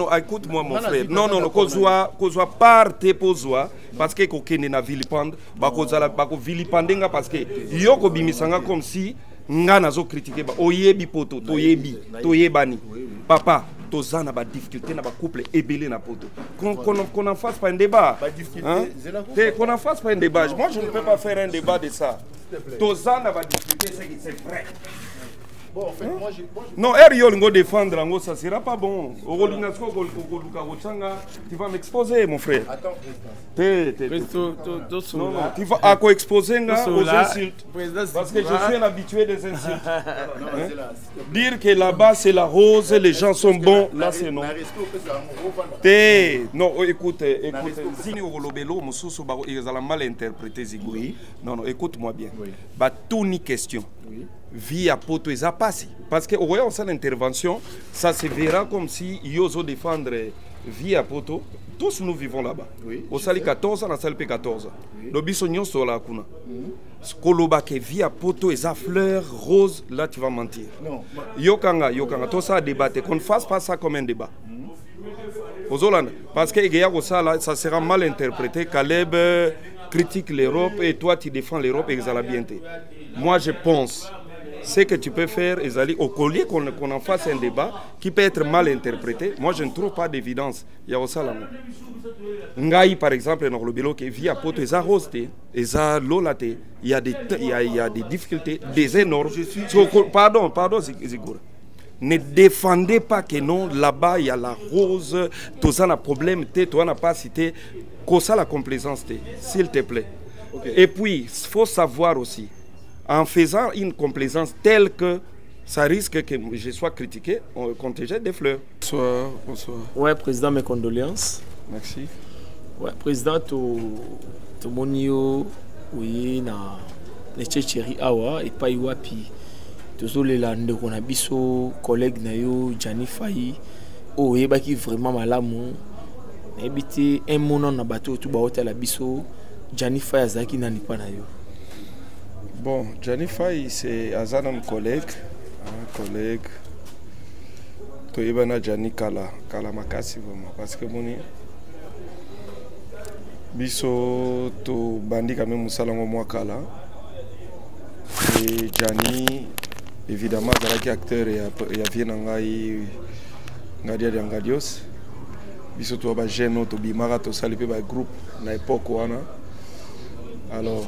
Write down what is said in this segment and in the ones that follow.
Non, écoute-moi mon frère. Non, non, non, kozwa kozwa parte pozwa parce que kokende na vilipande bakozala bako vilipandenga parce que yo kobimisanga comme si nga nazo critiquer ba oyebi poto toyebi toyebani. Papa toza na badifficulté na bacouple ebele na poto. Qu'on qu'on- qu'on en fasse pas un débat Hein? Qu'on en fasse pas un débat. Moi je ne peux pas faire un débat de ça. Toza na badifficulté c'est que c'est vrai Bon, en fait, moi, j'ai. moi, j'ai- non ere yo olingo défendre yango ça sera pas bon. Tu vas m'exposer mon frère. Attends, président. non non tu vas ako-exposer nga? Aux Sola. insultes. parce que je suis un habitué des insultes. Plaît. dire que là-bas c'est la rose les gens sont bons là c'est non. Non oh, écoute écoute. zini mal interprété non non écoute moi bien batuni question. Vie ya poto eza pasi parce que okoya kosala intervention ça se verra comme si yo ozodéfendre vie ya poto. Tous nous vivons là-bas. Oui, osali 14 ans nasali mpe 14 ans lo biso nyonso tozalaka kuna. Koloba ke vie ya poto eza fleur rose là tu vas mentir. Non, ma- yokanga yokanga. Tosala débat te qu'on ne fasse pas ça comme un débat. Ozolanda parce que egeya kosala ça sera mal interprété. Caleb euh, critique l'europe et toi tu défends l'europe te moi je pense ce que tu peux faire ezali okolie qu'on qu'on en fasse un débat qui peut être mal interprété moi je ne trouve pas d'évidence. Ya kosala ngo ngai par exemple na kolobela oke vie ya poto eza rose te eza lola te il y a des il y a, il y a des difficultés des énormes. Pardon pardon Zig- zigura ne défendez pas que non là-bas il y a la rose toza na problème toza na pasi te kosala complaisance te s'il te plaît. Et puis faut savoir aussi en faisant une complaisance telle que ça risque que je sois critiqué on- qu'on te jette des fleurs. Bonsoir bonsoir. Ouais, président, mes condoléances. merci. Ouais, président, to tomoni yo oye na nechecheri awa epai wapi. Tozolela ndeko na biso collègue na yo jani fai oyo oyebaki vraiment malamu nayebi te un na bato oyo tu baotala biso jani fai azalaki nani mpa na yo Bon, Johnny Fay, c'est un collègue. Un collègue. toyebana jani kala kala makasi vraiment parce que moni biso tobandi même mosala yango mwa kala e jani évidemment azalaki acteur ya, ya vie na ngai ngadia dia ngadios biso toya bajeune oyo tobimaka tosali mpe bagroupe na époque wana alors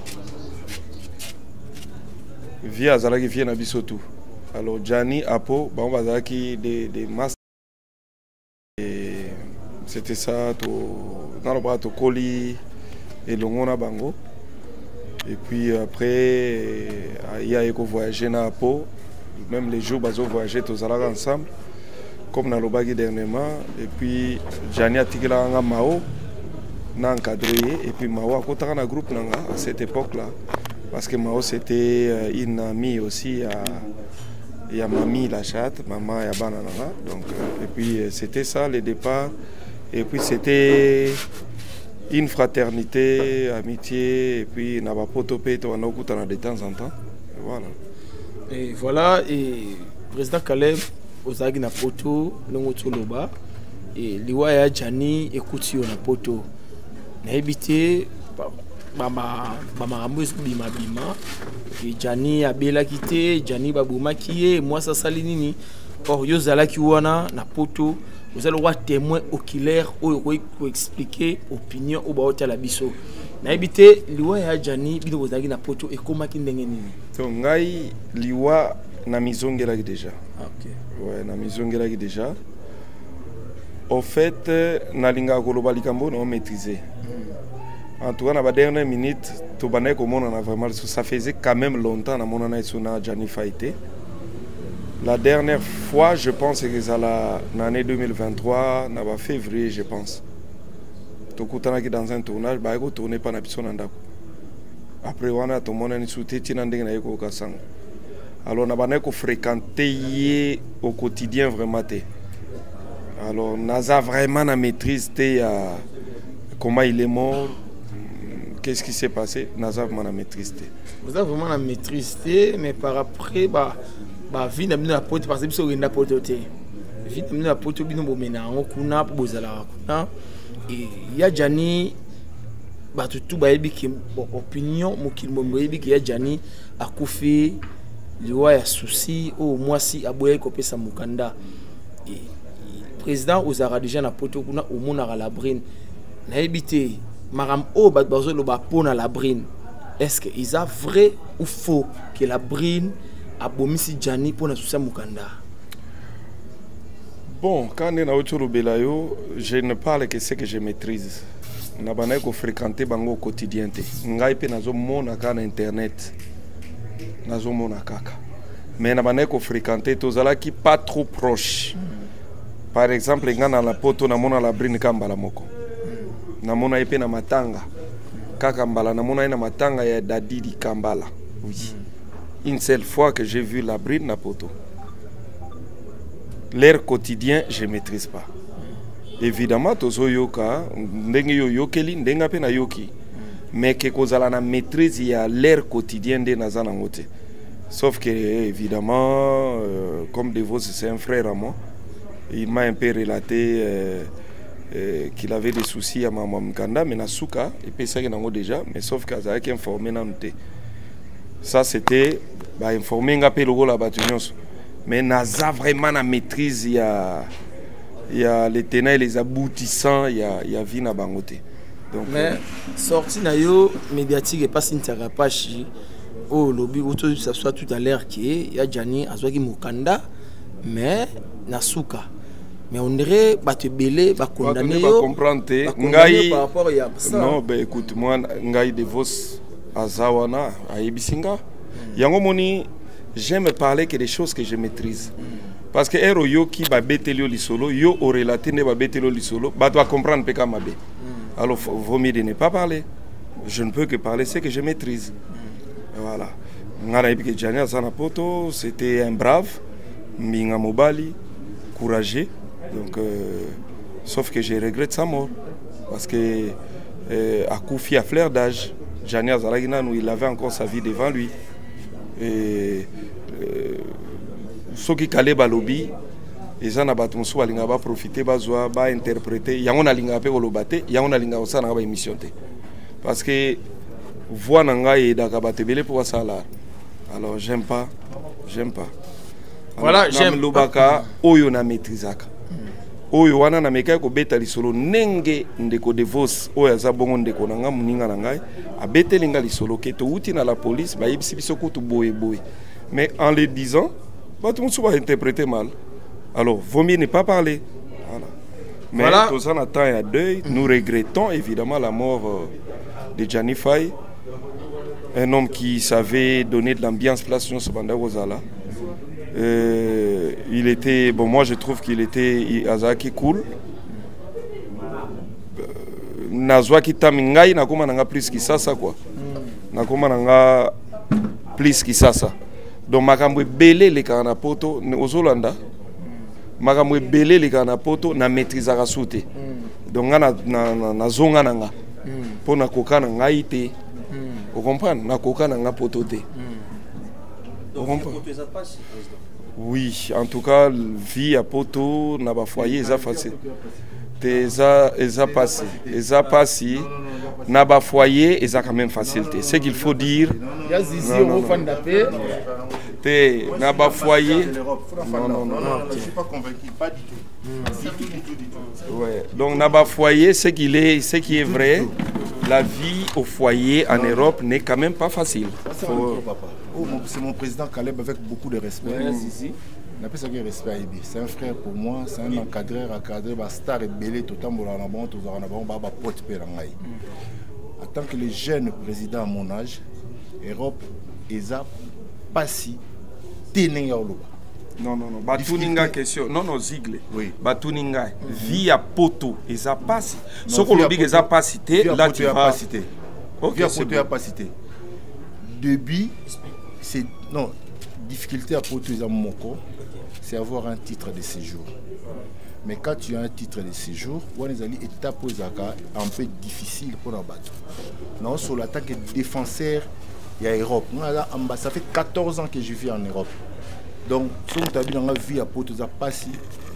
vie azalaki vie na biso tu. Alors jani apo bango bazalaki des, des mas c'était ça to nalobaka tokoli elongo na bango. Et puis après ya ye kovoyage na apo. Même les jours bazovoyage tozalaka ensemble comme nalobaki dernièrement. Et puis jani atikelaka nga mao na encadre ye et puis mao akotaka na groupe à cette époque là parce que mao c'était euh, une amie aussi à il y a mamie la chatte, maman et banana. Donc, euh, et puis euh, c'était ça le départ. Et puis c'était une fraternité, amitié, et puis na ba poto pe to na okutana de temps en temps. Et voilà. Et voilà, et président Caleb ozalaki na poto ndenge toloba e liwa ya jani yo na poto ba- bamakambo ezobimabima e jani abelaki te jani babomaki ye mwasi asali nini or yo ozalaki wana na poto ozali wa témoin oculaire oyo okoki koexplike opinion oyo baotala biso nayebi te liwa ya jani bino bozalaki na poto ekomaki ndenge nini Donc ngai liwa na mizongelaki déjà. okay. Ouais, na mizongelaki déjà. Au fait, nalingaka koloba likambo na maîtriser. En tout cas, na ba dernière minute, tobandaki komonana vraiment ça faisait quand même longtemps namonana esu na Jani Faité. La dernière fois, je pense que c'est l'année 2023, na février, je pense. tokutanaki dans un tournage baye kotourne mpa na biso na ndako après wana tomonani su te ntina ndenge na ye koyoka sango alors na bandaki kofréquente au quotidien vraiment te alors naza vraiment na maîtrise te ya comment il est mort qu'est-ce qui s'est passé? Naza vraiment na maîtrise te avez vraiment la maîtrise te mais par après ba ba vie na bino ya poto parce biso okenda poto te vi na bino ya poto bino bomena yango kuna mpo bozalaka kuna. Ya jani bato tu bayebi ke opinion mokili mobimba oyebi ke ya jani akufi liwa ya susi oyo mwasi aboyaki kopesa mokanda. Président ozalaka déjà na poto kuna omonaka labrine nayebi te makambo oyo oh, bato bazoloba mpona labrine estce eza vrai ou faux ke labrine abomisi jani mpona susi ya mokanda bon ka nde nauti olobela yo je ne parle que ce que je maîtrise. Na bandaki kofréquente bango au quotidien te. Ngai mpe nazomona kaka na internet. Nazomona kaka. Mais na bandaki kofréquente tozalaki pas trop proche. Par exemple ngai na lapoto namona labrine ka mbala moko. Na mona epe na matanga. Kaka mbala na mona na matanga ya Dadidi Kambala. Oui. Une seule fois que j'ai vu la brine na poto. L'air quotidien, je maîtrise pas. Évidemment, tozo yoka, ndenge yo yokeli, ndenge pe na yoki. Mais que kozala na maîtrise ya l'air quotidien de nazana ngote. Sauf que, évidemment, euh, comme Devos, c'est un frère à moi, il m'a un peu relaté euh, euh, qu'il avait des soucis à Maman Mkanda, mais Nasuka, et puis ça, il déjà, mais sauf qu'il a informé Namte. Ça, c'était bah, informé Ngapé Logo la Batunyos mais naza vraiment na maîtrise ya ya les tenants et les aboutissants ya ya vie na bango te donc mais euh, sorti na yo médiatique epasi ntiaka pashi oyo olobi otosa tout à l'heure ke ya jani azwaki mokanda mais na suka mais on dirait bato ebele bakondane yo comprendre te ngai non ben écoute moi ngai devos aza wana ayebisi nga yango moni j'aime parler que des choses que je maîtrise. Parce que ero yo qui ba betelio lisolo, yo au relaté ne ba betelio lisolo, ba doit comprendre peka mabe. Alors vaut mieux de ne pas parler. Je ne peux que parler ce que je maîtrise. Voilà. Ngana ibike Jania Zanapoto, c'était un brave, Minga Mobali, courageux. Donc euh, sauf que je regrette sa mort. Parce que euh, à Koufi à fleur d'âge, Jania Zalagina, il avait encore sa vie devant lui. Et soki kale balobi eza na bato mosusu balingaka baprofite bazwa bainterprete yango nalingaka mpe koloba te yango nalingaka kosalanga baémission te. Parce que voi na ngai eyedaka bato ebele mpo basala. Alors j'aime pas j'aime pas. Voilà lobaka oyo na maîtrisaka oyo wana namekaki kobeta lisolo ndenge ndeko devos oyo aza bongo ndeko na ngai moninga na ngai abeteli nga lisolo ke touti na la police bayebisi biso kutu mais en le disant bato mosusu bainterpréter mal. Alors vaut mieux ne pas parler. Voilà. mais voilà. toza na temps ya deuil. Nous regrettons évidemment la mort euh, de Gianni Faye un homme qui savait donner de l'ambiance place nyonso banda kozala il était bon moi je trouve qu'il était azalaki cool. Nazwaki tami ngai nakóma na nga plus kisasa quoi. Nakóma na nga plus kisasa. Donc makambo ebele elekaka na poto ozolanda. Makambo ebele elekaka na poto na maîtrisaka su te donc nga nazonga na nga mpo nakoka na ngai te. Ocomprendre nakoka na nga poto te oui en tout cas vie ya poto na bafoyer eza te eza eza pasi eza pasi na bafoyer eza quand même facile. Te ce qu'il faut dire te na bafoyer non non non. Je suis pas convaincu pas du tout. Du tout du tout. Ouais. Donc na bafoyer ce qu'il est ce qui est vrai la vie au foyer en Europe n'est quand même pas facile. Faut... Oh, c'est mon président Caleb avec beaucoup de respect. C'est un frère pour moi, c'est un encadreur, encadré, bah, star et belé, tout le temps, tout le En tant que le jeune président à mon âge, Europe, ESA, pas si, non non non. Batuni nga question. Non non zigle oui. batuni ngai mm -hmm. vie ya poto eza pasi soki olobi eza pasi te là tu vas. Ok c'est bon. pasi te début c'est non difficulté à eza moko c'est avoir un titre de séjour. Mais quand tu as un titre de séjour wana ezali étape oyo ezalaka un peu difficile mpona bato non sur l'attaque défenseur il y a Europe. Ça fait 14 ans que je vis en Europe. Donc soki moto abi nanga vie ya poto eza mpasi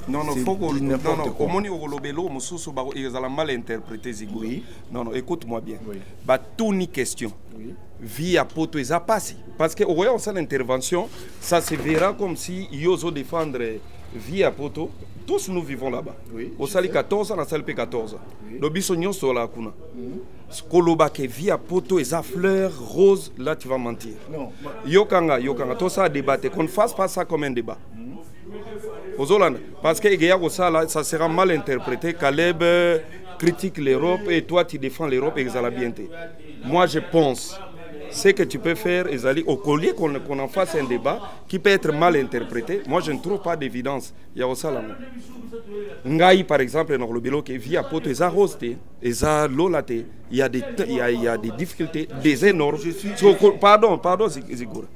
non non faut que non non omoni okolobelo mosusu bako ezala mal interprété zigou Oui. non non écoute moi bien. Oui. batuni question. Oui. vie ya poto eza pasi parce que okoya kosala intervention ça se verra comme si yo ozodéfendre vie ya poto. Tous nous vivons là-bas. Oui, osali je sais. 14 nasali mpe 14 Oui. lo biso nyonso tozalaka kuna. Koloba ke vie ya poto eza fleur rose là tu vas mentir. Non, yokanga yokanga. Tosala débat te qu'on ne fasse pas ça comme un débat parce que ça sera mal interprété. Caleb euh, critique l'europe et toi tu défends l'europe ezala bien te moi je pense ce que tu peux faire ezali okolie qu'on qu'on en fasse un débat qui peut être mal interprété moi je ne trouve pas d'évidence. Ya kosala ngo ngai par exemple na kolobela ke vie ya poto eza rose te eza lola te il y a des il y a, il y a des difficultés des énormes. Pardon pardon Zig- zigura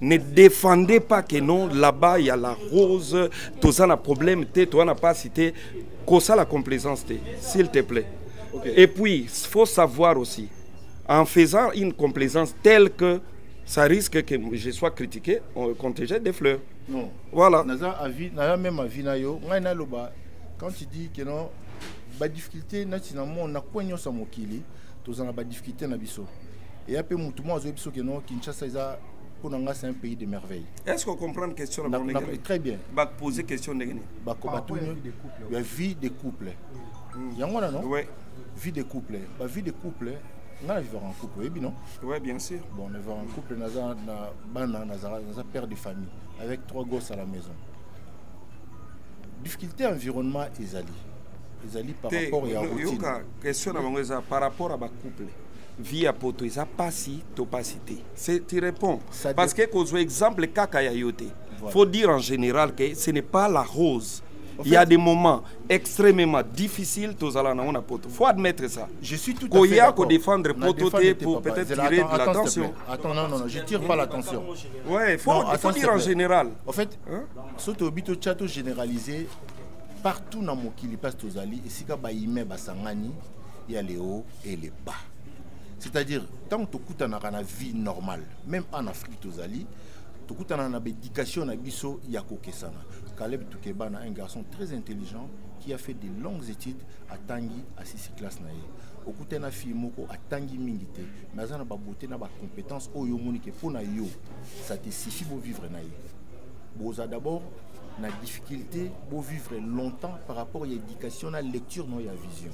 ne défendez pas que non là-bas il y a la rose. Toza na problème te toza na pasi te. Kosa la complaisance s'il te plaît. Et puis faut savoir aussi en faisant une complaisance telle que ça risque que je sois critiqué on- qu'on te jette des fleurs. Non. voilà. Même avis quand tu dis que non na mo na kue nyonso ya mokili toza na badifficulté na biso. Eya mpe motu mo azoyebi biso ke non kinshasa c'est un pays de merveille est-ce qu'on comprend une question Na- na très bien. Ba poser question bako batuni ya vie de couple yango wana non? Ouais. Vie de couple ba vie de couple nga na vivre en couple oyebi non? Ouais bien sûr. Bon na vivre en couple bana nazala naza père de famille avec trois gosses à la maison. Difficulté environnement ezali. Ezali par rapport ya routine. yoka question par rapport à bacouple vie ya poto eza pasi to pasi te C'est- tu réponds. Ça parce que kozwa exemple kaka ya yo te Voilà. faut dire en général que ce n'est pas la rose. En il y a fait- des moments extrêmement difficiles tozala nango na poto. Faut admettre ça. Je suis tout à Koya fait d'accord. kodéfendre poto défendre te pour peut-être tirer attends, de l'attention attends non non non je tire pas l'attention ouais faut, Non, il faut dire en général. En fait Hein? soki oyebi totya to généraliser partout na mokili place tozali esika bahumain basangani ya le haut et le bas c'est-à-dire ntango tokutanaka na vie normale même en afrique tozali tokutana na baéducation na biso ya kokesana. Caleb tukebana un garçon très intelligent qui a fait de longues études atangi asisi classe na ye. Okuta na fille moko atangi mingi te mais aza na babote na bacompétence oyo omoni ke mpo na yo. Ça te suffit bovivre na ye. Boza d'abord na difficulté bovivre longtemps par rapport ya éducation na lecture no ya vision.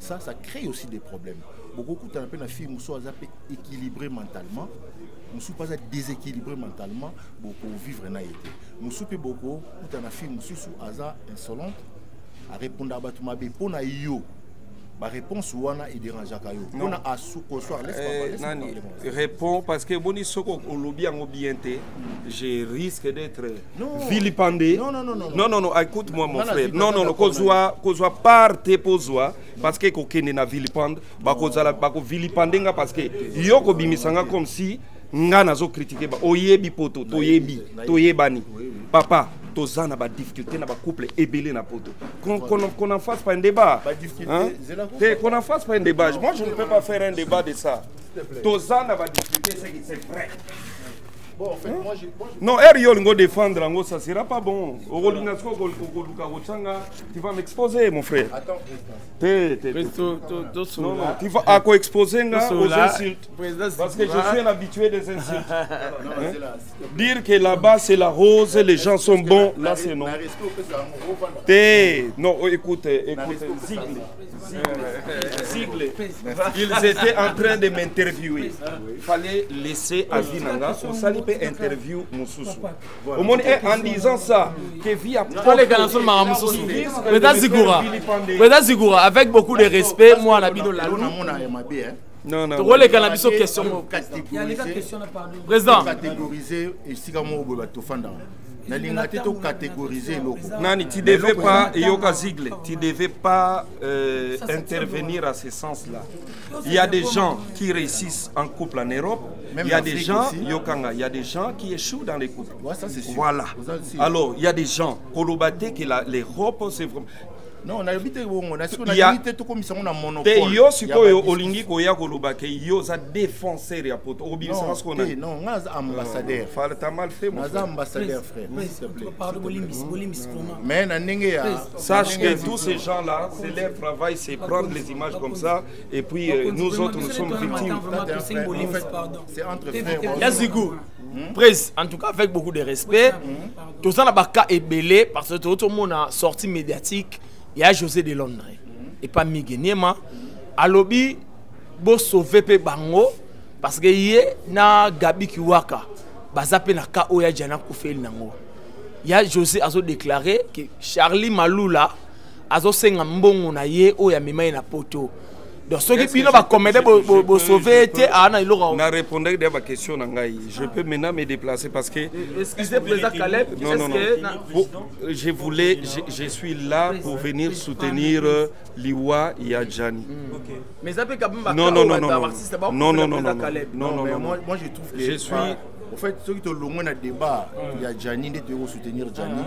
Ça ça crée aussi des problèmes bokokutana mpe na fille mpe équilibré mentalement. Mpe aza déséquilibré mentalement bokovivre na ye te mosusu mpe bokokutana na fille insolente arépondaka bato mabe mpo na yo baréponse wana edérangeaka yo mpona asukosoir Eh, nani réponds parce que boni soko olobi yango bien te je risque d'être vilipendé. Non, non, non, non, non. non non non écoute-moi mon frère. non non non kozwa kozwa part te pozwa parce que kokende na vilipande bakozala bakovilipande nga parce que yo kobimisa nga comme si nga nazokritike ba oyebi poto toyebi toyebani. Papa toza na badifficulté na bacouple ebele na poto. Qu'on en fasse pas un débat. Hein? Te- qu'on en fasse pas un débat. Moi je ne peux pas faire un débat de ça. Toza na badifficulté c'est vrai bon en fait moi j'ai moi, j'ai- non défendre yango ça sera pas bon. Tu vas m'exposer mon frère. Attends non non tosolola tu vas akoexposer nga aux tosolola insultes. président parce que je suis un habitué des insultes. Dire que là-bas c'est la rose les gens sont bons là c'est non. non, oh, écoute, écoute, Zigle, Zigle, ils étaient en train de m'interviewer. Il fallait laisser Avinanga, on interview Moussoussou. Au moins, et en disant ça, que via président zigura avec beaucoup de respect namona ya mabe hein. Non, non. na biso question catégoriser président catégoriser nalinga te tocatégoriser eloko Nani, tu devais pas, Yoka Zigle, tu devais pas euh, intervenir à ce sens-là. Il y a des gens qui réussissent en couple en Europe. Il y a des gens, aussi. Yokanga, il y a des gens qui échouent dans les couples. Ouais, ça, c'est sûr. Voilà. Alors, il y a des gens, Kolobate, que la- l'Europe, c'est vraiment. Non nayebi te bongo na sikoyo Ya- nalingi te ngo na te monopole. Yo ya sikoyo badiscussion. olingi koya koloba ke yo oza défenseur ya poto. Okobimisaka siko Non, nga naza ambassadeur. Falta mal fait mon naza frère. ambassadeur mais na ndenge ya Sache que tous ces gens-là, c'est leur travail, c'est prendre les images comme ça, et puis euh, nous autres, nous sommes victimes. C'est entre frères yaziku prise en tout cas avec beaucoup de respect. Toza na baka ebele parce que tozomona sortie médiatique ya josé de londres. Epa mige niema alobi bosauve mpe bango parce que ye na gabi kiwaka baza mpe na ka oyo ajana akufeli nango. Ya josé azodéclare ke charlie malula azosenga mbongo na ye oyo amema ye na poto donc soki bino je- bakomede je- je peux- bosauve je te peux- aa na eloko Na répondre à ma question, Nangaï. Je peux maintenant me déplacer parce que Excusez président Caleb, non, non, non. Pour- je voulais, je, je suis là pour venir soutenir euh, Liwa Yadjani. mais ça peut quand même Non, non, non, non, non. Non, non, non, président non, Caleb. non, non, moi, je trouve que Je suis- au fait soki tolongwe na débat ya jani nde toyoko soutenir jani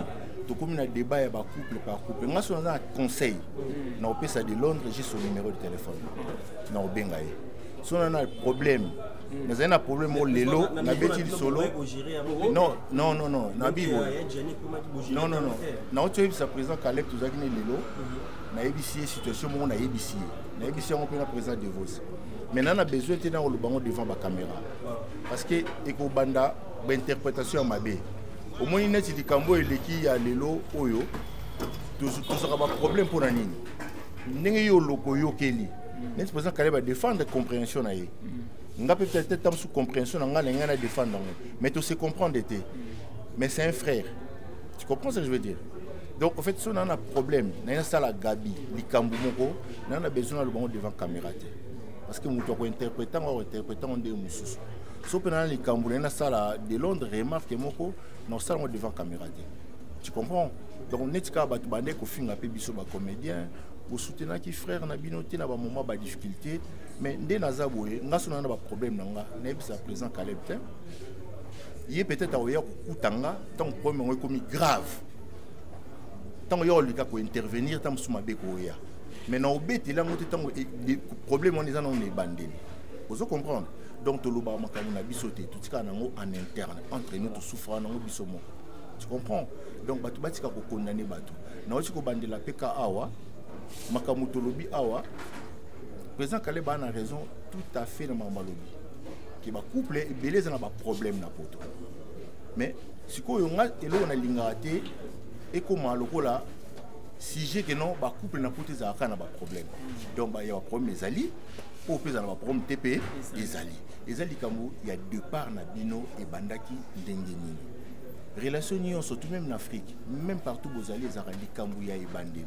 tokomi na débat ya bacouple par couple. Nga so naza na conseil. Na opesa de londres j'ai son numéro de téléphone. Na obenga ye. So na na problème. Nazali na problème o lelo nabeti lisolo. non non non non. Nabi non non non. Nauti oyebisa président caleb tozalaki ne lelo. Nayebisi ye situation moko nayebisi ye. Nayebisi yango mpe na président devos maintenant na besoin te na koloba yango devant bacaméra parce que ekobanda bainterprétation ya mabe omoni neti likambo eleki ya lelo oyo toz- tozwaka baproblème mpo na nini? Ndenge yo oloko oyokeli neti président caleb adéfendre compréhension na ye. Nga peut-être tam sous compréhension na nga na ngai na défendre yango. Mais tose comprendre te mais c'est un frère. Tu comprends ce que je veux dire? Donc en fait so na na problème na ye nasala gabi likambo moko na na besoin naloba ngo devant caméra parce que moto akointerprete ngo akointerprete ngo ndenge mosusu so mpe na na likambo na ye nasala de londres remarque moko na osala ngo devant caméra te tu comprends? Donc neti kaka bato bande kofinga mpe biso bacomédien bosutenaki frère na bino te na bamoma badifficulté mais nde naza boye nga so na na baproblème na nga nayebisa président caleb te ye peut-être akoya kokuta nga ntango problème yango ekomi grave. Ntango yo olika kointervenir ntango mosusu mabe koya mais na obeteli yango te ntango problème wana eza nango na ebandeli ozo comprendre donc tolobaka makambo na biso te totikaka nango en interne entre nous tosouffraka nango biso moko tu comprends? Donc bato batika kokondane bato nauti kobandela mpe ka awa makambo tolobi awa président kaleb aa na raison tout à fait na makambo alobi ke bacouple ebele eza na baproblème na poto mais sikoyo nga eloko nalingaka te ekóma lokola sujet ke non bacouple na poto ezalaka na baproblème donc ya baproblème ezali oyo mpe ezala na baproblème te mpe ezali eza likambo ya deux part na bino ebandaki ndenge nini. Relation nyonso tout même na afrique même partout bozali ezalaka likambo ya ebandeli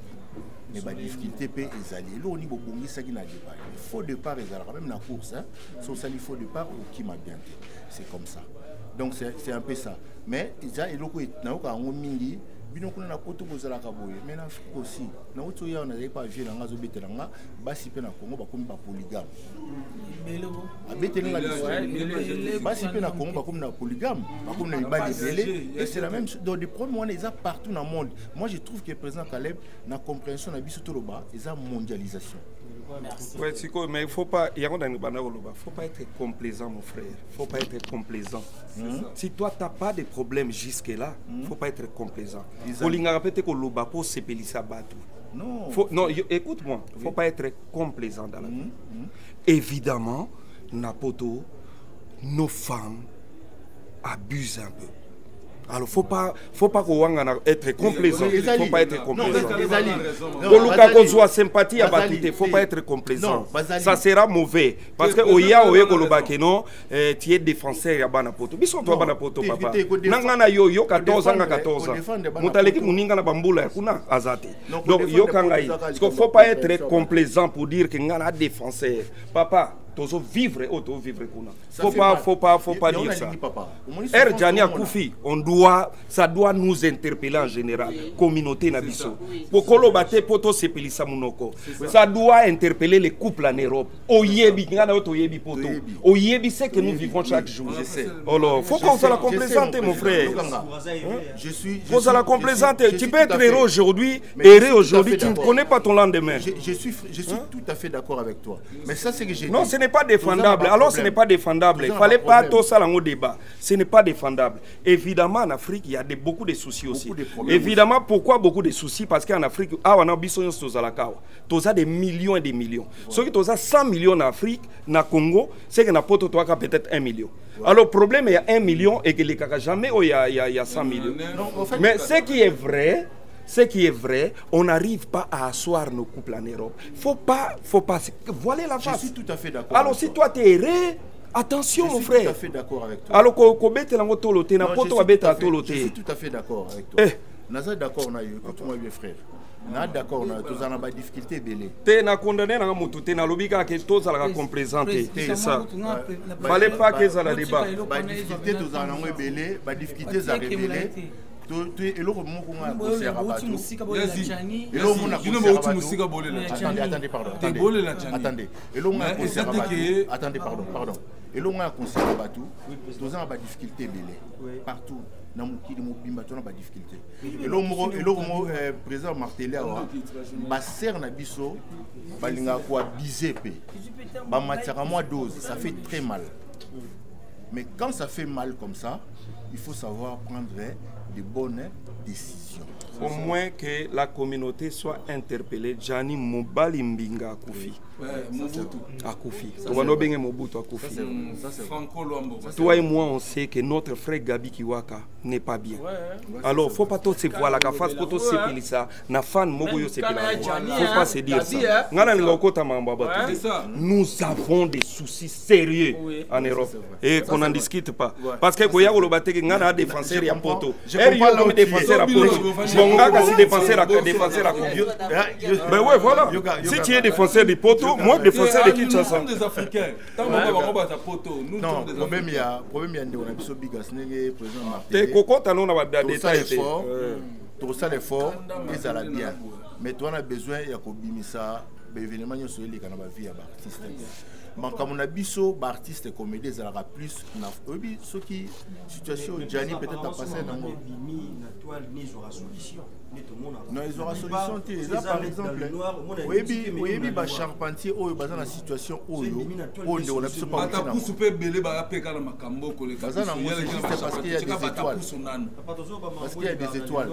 me badifficulté mpe ezali eloko nini bobongisaki na départ faux départ ezalaka même na course hein, so osali faux départ okima bien te c'est comme ça. Donc c'est un peu ça. Mais eza eloko nayoka yango mingi bino kuna na boye. Na afrique aussi nauti oyo awa nazali vie na nga azobetela nga basi mpe na congo bakomi bapolygame abeteli nga lisolo basi mpe na congo bakomi na polygame bakomi na mibali ebele. et c'est la même chose. Donc des problèmes wana eza partout na monde. Moi je trouve que président caleb na compréhension na biso toloba eza mondialisation Ouais, Siko, mais il faut pas, il y a un dans faut pas être complaisant, mon frère. faut pas être complaisant. Si toi, tu n'as pas de problème jusque-là, il faut pas être complaisant. Non Faut, non, écoute-moi, faut pas être complaisant dans la vie. Évidemment, Napoto, nos femmes abusent un peu. Alors, faut pas, faut pas qu'on être complaisant. Faut pas être complaisant. ezali. Non, koluka bazali. kozwa sympathie ya Bazali. bato te faut pas être complaisant. Ça sera mauvais. Parce que oya oye koloba ke non eh, tu es défenseur ya bana poto biso to bana poto papa. nanga na yo yo 14 anga ko 14 ans défendre bana moto aleki poto. moninga na bambula kuna aza te. Non, ko donc ye ezaka parce likambo faut pas être complaisant pour dire que nga na défenseur. Papa tozo vivre oyo tozo vivre kuna. Ça faut fait pas mal. faut pas faut Et- pas et on dire a ça. R vraiment là. akufi on doit ça doit nous interpeller en général communauté na biso. kokoloba te po tosepelisa monoko. Ça. Doit interpeller les couples en Europe. Oyebi nga na yo toyebi poto. Oyebi. Ce que nous vivons chaque jour Je sais. alors faut Je qu'on sais, se la je sais, complaisante mon frère. Lukanga. Je suis. je faut suis- se la je complaisante. Tu peux être heureux aujourd'hui à aujourd'hui tu ne connais pas ton lendemain. Je, suis, je suis tout à fait d'accord avec toi. Mais ça, c'est que j'ai Non, ce n'est pas défendable. Alors, ce n'est pas défendable. Il fallait pas tout ça dans le débat. Ce n'est pas défendable. Évidemment, en Afrique, il y a des, beaucoup de soucis aussi. de Évidemment, pourquoi beaucoup de soucis? Parce qu'en Afrique, ah, on a besoin de des millions et des millions. Ceux qui ont 100 millions en Afrique, na Congo, c'est que na poto peut-être 1 million. Alors, le problème, il y a 1 million et que les caca jamais, oh, il y a, il y a- il y a 100 millions. Mais ce qui est vrai, ce qui est vrai, on n'arrive pas à asseoir nos couples en Europe. Faut pas, faut pas. Voiler la Je face. suis tout à fait d'accord. Alors avec si toi. toi t'es heureux, attention je mon suis frère. tout à fait d'accord avec toi. Alors ko kobetela ngo tolo te na Non, je poto suis babeta tout à Je suis tout à fait d'accord avec toi. Eh. Naza d'accord na yo, écoute-moi bien frère. Na d'accord na tous en a difficulté belé. Na condamné na motu te na lobi kaka ke tozalaka complaisante. C'est ça. Fallait pas que débat. Ba difficulté tous en a belé, ba difficulté révélé. Eloko moko nga kosera bato. Eloko mona Bino kosera bauti bato. musika bolela. Attendez, attendez, pardon. Te Attendez, bolela Gianni. attendez. elongo ya bato toza na badifficulté ebele partout. Na mokili mobimba to na badifficulté eloko moko eloko moko eh, président martele awa basere na biso balingaka koabuse mpe bamatiaka mwa dose. Ça fait très mal mais quand ça fait mal comme ça il faut savoir prendre de bonnes décisions Au moins que la communauté soit interpellée. Gianni Mobali Mbinga akufi. Ouais, Mobutu. Akufi. Tobano benge Mobutu. Franco Luambo. Toi et moi, on sait que notre frère Gabi Kiwaka n'est pas bien. Alors, faut pas tous se voir la face pour tous se ça. Na fan moko yo se Faut pas se dire ça. Ngana ninga okota mambo ba C'est ça. Nous avons des soucis sérieux en Europe et qu'on n'en discute pas. Parce que Goya Golobate ngana a défenseur ya poto. Je comprends es. défenseur à poto. Yo, défenseur à Yo, défenseur à Yo, Ben ouais, voilà. Si tu es défenseur du poteau, moi défenseur de Nous sommes des Africains. Tant poto, nous sommes des problème Africains. ya problème na biso bigas président Te kokota na ba détail effort ezala bien mais besoin kobimisa baévénement nyonso eleka na bavie ya baartiste makambo na biso baartiste comédie ezalaka plus na oyebi soki situation jani peut-être apase nango non ezwaka solution te eza par exemple oyebi oyebi bacharpentier oyo baza na situation oyo oyo ndeko na biso bata makambo na juste parce qu'il y a des étoiles. Parce qu'il y a des étoiles.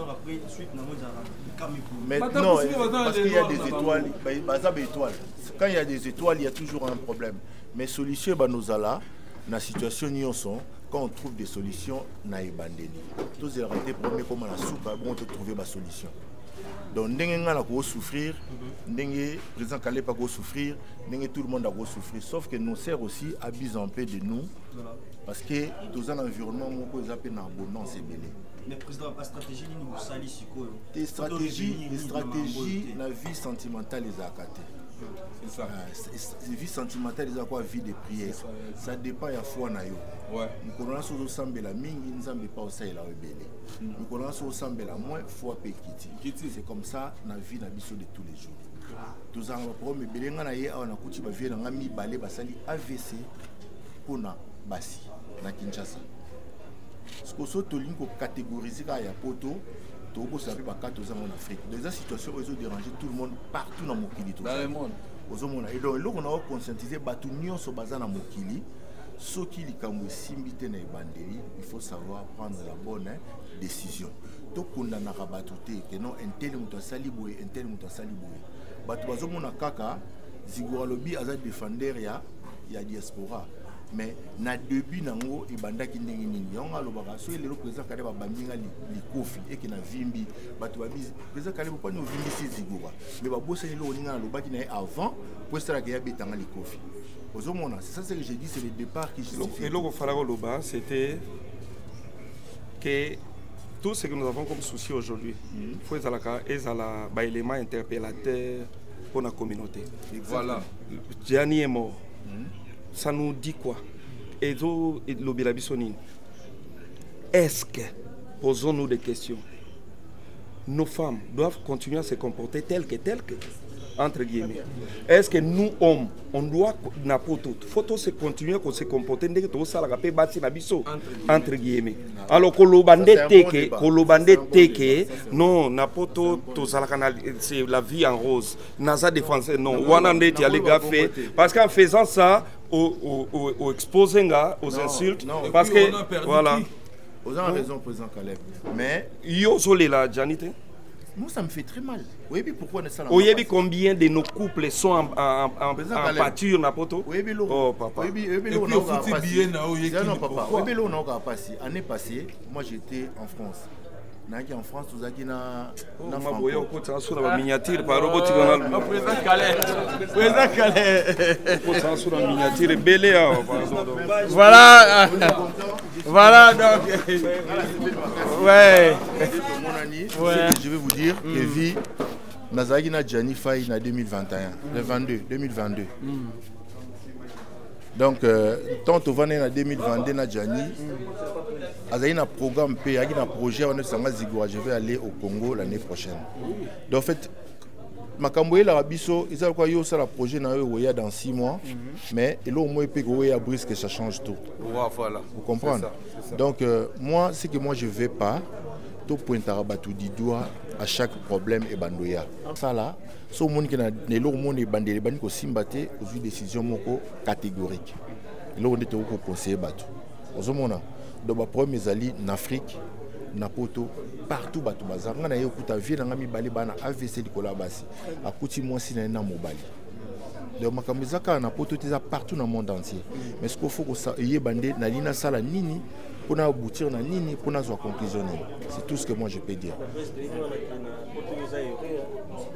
Mais bata parce qu'il y a des étoiles, bah, baza ba étoiles. Quand il y a des étoiles, il y a toujours un problème. Mais solution bah nous ala na situation nyonso quand on trouve des solutions na ebandeli. Tous les ratés premier comme la soupe bon trouver ba solution. Donc ndenge nga na ko souffrir, ndenge président Kalé pas ko souffrir, ndenge tout le monde a ko souffrir sauf que nous sert aussi abuse un peu de nous parce que dans un environnement moko ezapé na abondance ebele. mais président bastratégie nini bosali sikoyo des stratégies na vie sentimentale te C'est ça. Ah, c'est- c'est- vie sentimentale eza kwa vie de prière. Ça dépend ya foi na yo. Ouais. mikolo nyonso ozosambela mingi nzambe epa osalela yo ebele mikolo nyonso osambela moins foi mpe Kiti. kiti c'est comme ça na vie na biso de tous les jours. Tozalaka baproblème ebele ngai na ye awa nakuti bavie na ngai mibale basali avc mpona basi na kinshasa. Siko so tolingi kocatégorise kaka ya poto tokobosana mpe bakate toza ngo na afrique. Donc eza situation oyo tout le monde partout na mokili Dans le monde. ozomona eloko eloko na oconscientise bato nyonso baza na mokili. Soki likambo esimbi te na ebandeli il faut savoir prendre la bonne hein, décision. Tokundanaka bato te ke non intele moto asali boye intele moto asali boye. Bato bazomona kaka zigo alobi aza ya diaspora mais na début nango ebandaki ndenge nini. Yango alobaka soki lelo président kale babambi nga li- likofi eke na vimbi. Bato babi président kale bopani ovimbisi zigoka mais babosani eloko ninga nalobaki na ye avant po esalaka ye abetanga likofi ozomona c'est ça ce que j'ai dit c'est le départ qui justifie. eloko fala koloba c'était que tout ce que nous avons comme souci aujourd'hui fo ezalaka ezala baélément interpellateur pour la communauté. Voilà. Gianni est mort ça nous dit quoi? Ezo biso nini? Est-ce que posons-nous des questions. Nos femmes doivent continuer à se comporter telles que telles que entre guillemets. Est-ce que nous hommes on doit na poto faut se continuer à se comporter basi na biso entre guillemets. Alors koloba nde Ça, c'est un te bon ke débat. koloba Ça, nde c'est un bon te débat. ke Ça, c'est non na tozalaka na c'est la vie en rose. Naza défenseur non Non, wana non, nde eti non, alega non, fait non, parce qu'en faisant ça au, au, nga aux Non, insultes non. parce que on a perdu voilà Vous avez raison, président Caleb. Mais yo ozolela jani te moi, ça me fait très mal. Oui, puis pourquoi on est ça là oyebi combien de nos couples sont en, en, en, Président en Caleb. pâture Oui, mais oh papa Oui, mais- on a passé. Non, papa. Oui, mais on a passé. Année passée, moi, j'étais en France. Naki en France, vous avez na Franco. okotisa so na so ebele awa voilà. Voilà donc. Ouais. Je vais vous dire, que vie, Nazaki na Gianni Faye na 2021, le 22, 2022. Donc, euh, tant au en 2022 na Gianni, azali na programme P, azali na projet, on est sanga Zigora, je vais aller au Congo l'année prochaine. Donc, en fait, makambo eyelaka biso eza lokola yo osala projet na yo oya dans 6 mois mais eloko moi epe koweya brisque ça change tout. Voilà. Vous comprenez? Donc, euh, moi, ce que moi je ne veux pas, tout pointara batou du doigt à chaque problème et bandoya. Ça là, so qui na lelo monde et bandele bani ko simbate aux décision moko catégorique. On est au conseiller batou. Ozomona, donc ba problème ezali en Afrique, na poto partout batou bazanga na yokuta vie na ngami bali bana AVC likola basi. Akuti mwasi na na mobali. donc makambo na poto te partout na monde entier mais qu'il faut koyeba nde nini mpona aboutir na nini? Mpona azwa conclusion c'est tout ce que moi je peux dire.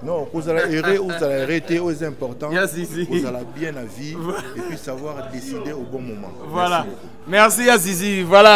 Non kozala erré ozala erré te oyo eza important Yes, ici. kozala bien na vie et puis savoir décider au bon moment. Voilà. Merci. Merci Azizi voilà